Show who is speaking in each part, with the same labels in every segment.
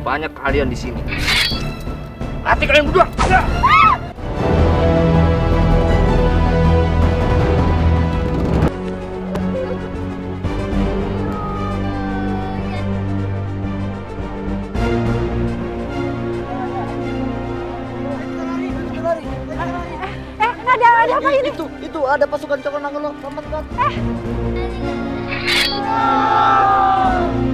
Speaker 1: Banyak kalian di sini. Mati kalian berdua. Ya.
Speaker 2: Eh, ada ada apa ini?
Speaker 3: Itu, itu ada pasukan cokro nanggolo. Selamatkan.
Speaker 2: Eh, eh,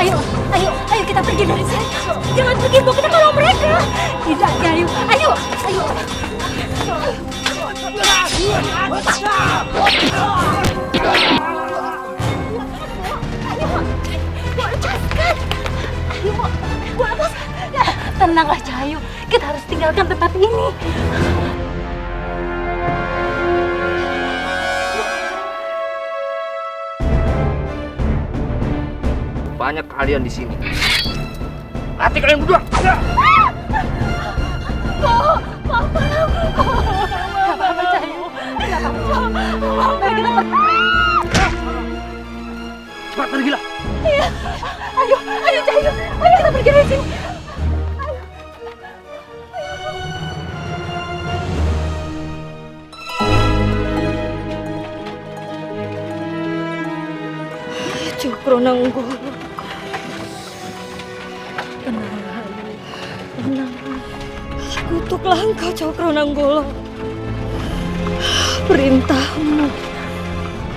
Speaker 2: Ayo, ayo, ayo kita pergi dari sini. Jangan pergi, Bu. Kita tolong mereka. Tidak. Ayo, ayo. Ayo. Tenanglah, Cahyo. Kita harus tinggalkan tempat ini.
Speaker 1: Banyak kalian di sini. Mati kalian berdua. Ya. Cepat pergilah.
Speaker 2: Iya. Ayo, ayo Cahyo. Ayo kita pergi dari sini. Ayo. Cokro Kutuklah engkau Cokro Nanggolo. Perintahmu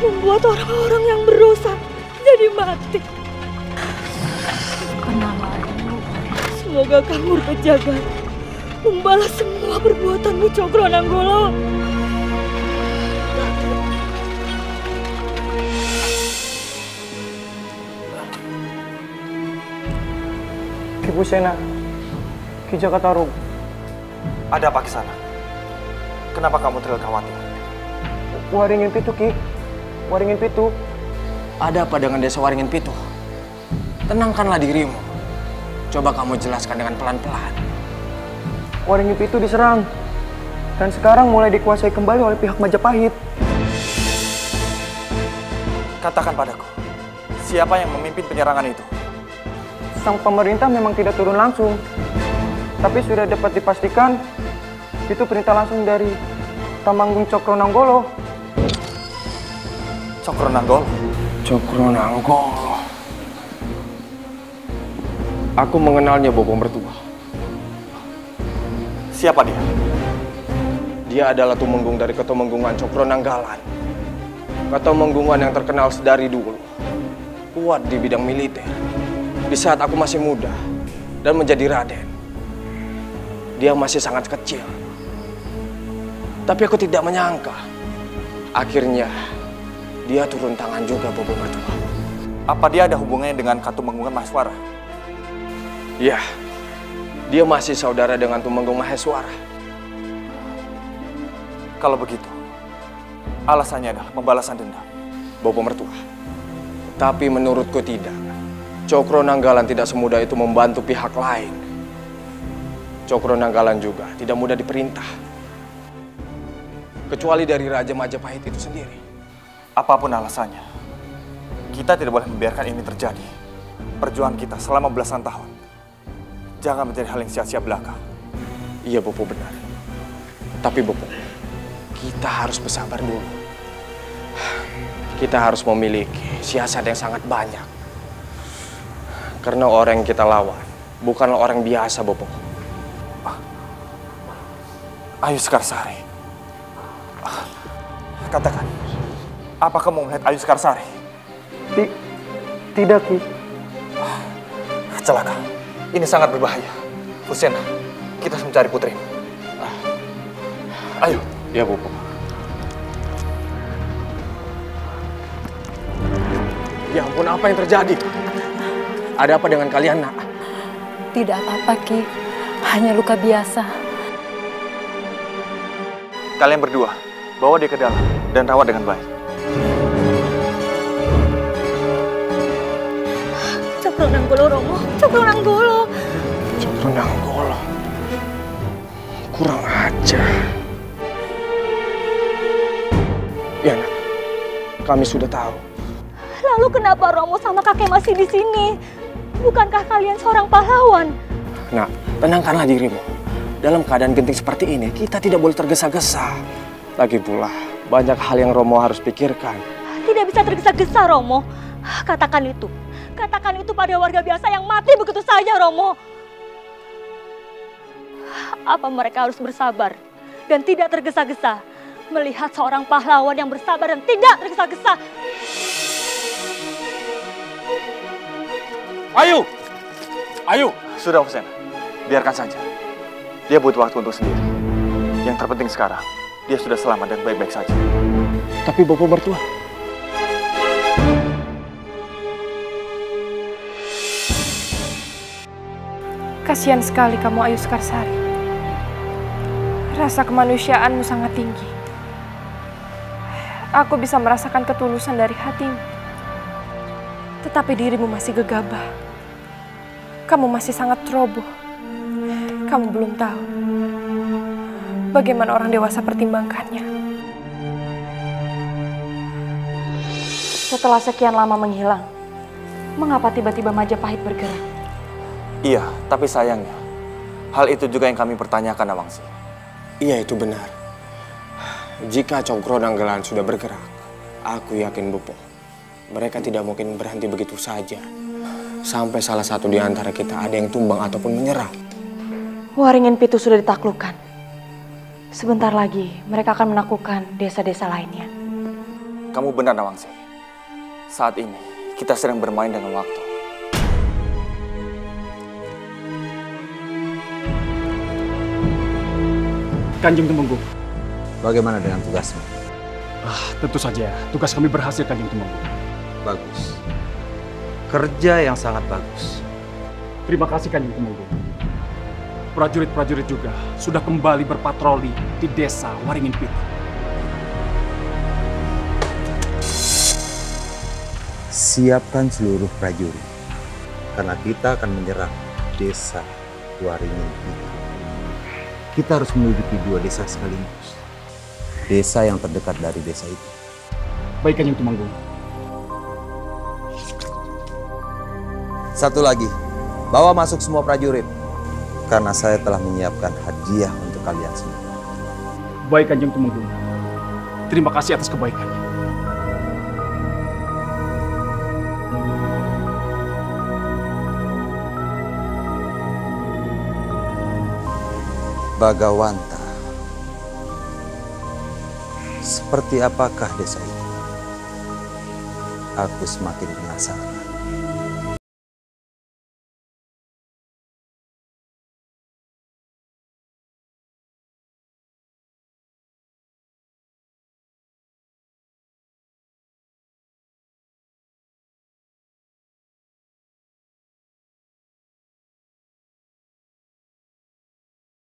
Speaker 2: membuat orang-orang yang berdosa jadi mati. Kenamamu. Semoga kamu berjaga membalas semua perbuatanmu Cokro Nanggolo.
Speaker 4: Ki Pusena, Ki Jakataru,
Speaker 5: Ada apa ke sana? Kenapa kamu terlihat khawatir?
Speaker 4: Waringin Pitu Ki, Waringin Pitu.
Speaker 6: Ada apa dengan desa Waringin Pitu? Tenangkanlah dirimu. Coba kamu jelaskan dengan pelan-pelan.
Speaker 4: Waringin Pitu diserang. Dan sekarang mulai dikuasai kembali oleh pihak Majapahit.
Speaker 5: Katakan padaku, siapa yang memimpin penyerangan itu?
Speaker 4: Sang pemerintah memang tidak turun langsung. Tapi sudah dapat dipastikan itu perintah langsung dari Tamanggung Cokro Nanggolo.
Speaker 5: Cokro Nanggolo.
Speaker 6: Cokro Nanggolo. Aku mengenalnya Bobo Mertua.
Speaker 5: Siapa dia?
Speaker 6: Dia adalah tumenggung dari ketumenggungan Cokro Nanggalan. Ketumenggungan yang terkenal sedari dulu. Kuat di bidang militer. Di saat aku masih muda dan menjadi raden. Dia masih sangat kecil. Tapi aku tidak menyangka. Akhirnya dia turun tangan juga Bobo Mertua.
Speaker 5: Apa dia ada hubungannya dengan Katumenggungan Maheswara?
Speaker 6: Ya, dia masih saudara dengan Tumenggung Maheswara.
Speaker 5: Kalau begitu, alasannya adalah pembalasan dendam.
Speaker 6: Bobo mertua. Tapi menurutku tidak. Cokro Nanggalan tidak semudah itu membantu pihak lain. Cokro Nanggalan juga tidak mudah diperintah. Kecuali dari Raja Majapahit itu sendiri.
Speaker 5: Apa pun alasannya, Kita tidak boleh membiarkan ini terjadi. Perjuangan kita selama belasan tahun. Jangan menjadi hal yang sia-sia belaka.
Speaker 6: Iya Bopo benar. Tapi Bopo, kita harus bersabar dulu. Kita harus memiliki siasat yang sangat banyak. Karena orang yang kita lawan bukanlah orang biasa, Bopo.
Speaker 5: Ayu Sekarsari. Ah, Katakan, apa kamu melihat Ayu Sekarsari?
Speaker 4: Ti tidak, Ki.
Speaker 5: Celaka. Ini sangat berbahaya. Fusena, kita harus mencari putri. Ayo.
Speaker 6: Iya, Bopo. Ya ampun, apa yang terjadi? Ada apa dengan kalian, nak?
Speaker 2: Tidak apa-apa, Ki. Hanya luka biasa.
Speaker 5: Kalian berdua, bawa dia ke dalam dan rawat dengan baik.
Speaker 2: Cokro Nanggolo, Romo. Cokro Nanggolo.
Speaker 6: Renanggolo. Kurang ajar. Ya, nak. Kami sudah tahu.
Speaker 2: Lalu kenapa Romo sama kakek masih di sini? Bukankah kalian seorang pahlawan?
Speaker 6: Nak, tenangkanlah dirimu. Dalam keadaan genting seperti ini, kita tidak boleh tergesa-gesa. Lagi pula, banyak hal yang Romo harus pikirkan.
Speaker 2: Tidak bisa tergesa-gesa, Romo. Katakan itu. Katakan itu pada warga biasa yang mati begitu saja, Romo. Apa mereka harus bersabar dan tidak tergesa-gesa melihat seorang pahlawan yang bersabar dan tidak tergesa-gesa?
Speaker 6: Ayo! Ayo!
Speaker 5: Sudah, Fusena. Biarkan saja. Dia butuh waktu untuk sendiri. Yang terpenting sekarang, dia sudah selamat dan baik-baik saja.
Speaker 6: Tapi Bopo mertua,
Speaker 7: Kasihan sekali kamu Ayu Sekarsari. Rasa kemanusiaanmu sangat tinggi. Aku bisa merasakan ketulusan dari hatimu. Tetapi dirimu masih gegabah. Kamu masih sangat ceroboh. Kamu belum tahu bagaimana orang dewasa pertimbangkannya.
Speaker 2: Setelah sekian lama menghilang, mengapa tiba-tiba Majapahit bergerak?
Speaker 5: Iya, tapi sayangnya, hal itu juga yang kami pertanyakan, Nawangsi.
Speaker 6: iya itu benar. Jika Cokro Nanggalan sudah bergerak, aku yakin Bopo, mereka tidak mungkin berhenti begitu saja. Sampai salah satu di antara kita ada yang tumbang ataupun menyerah.
Speaker 2: Waringin Pitu sudah ditaklukkan. Sebentar lagi mereka akan menaklukkan desa-desa lainnya.
Speaker 5: Kamu benar, Nawangsi. Saat ini, kita sedang bermain dengan waktu.
Speaker 8: Kanjeng Tumenggung.
Speaker 9: Bagaimana dengan tugasmu?
Speaker 8: Ah, tentu saja tugas kami berhasil Kanjeng Tumenggung.
Speaker 9: Bagus. Kerja yang sangat bagus.
Speaker 8: Terima kasih Kanjeng Tumenggung. Prajurit-prajurit juga sudah kembali berpatroli di desa Waringin Pitu.
Speaker 9: Siapkan seluruh prajurit. Karena kita akan menyerang desa Waringin itu. Kita harus menduduki dua desa sekaligus. Desa yang terdekat dari desa itu.
Speaker 8: Baik Kanjeng Tumenggung.
Speaker 9: Satu lagi, bawa masuk semua prajurit. Karena saya telah menyiapkan hadiah untuk kalian semua.
Speaker 8: Baik Kanjeng Tumenggung. Terima kasih atas kebaikannya.
Speaker 9: Bagawanta. Seperti apakah desa itu? Aku semakin penasaran.